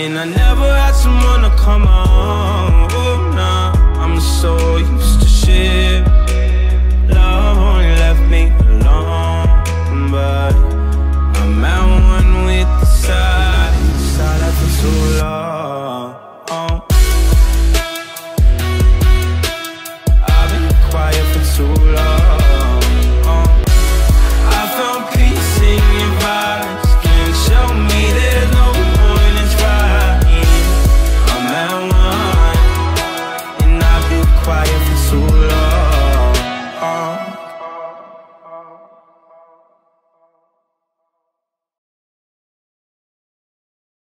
And I never had someone to come on. Oh, nah, I'm so used to shit. Love only left me alone, but I'm at one with the side. Side for too long. I've been quiet for too long.